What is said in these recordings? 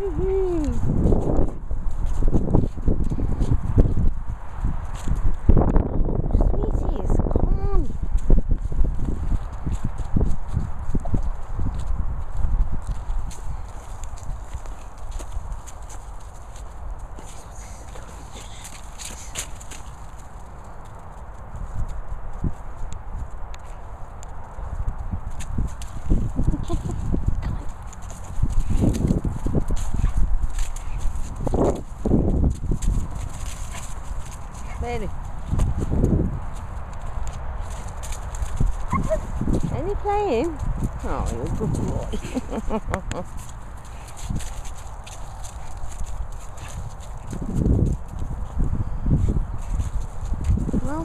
Woohoo! Any playing? Oh, you're a good boy. well,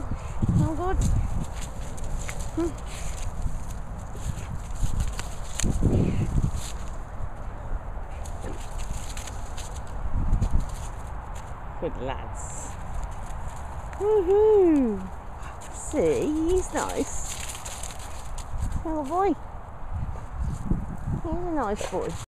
all good. Hmm. Good lads. Woohoo! See, he's nice. Oh boy. He's a nice boy.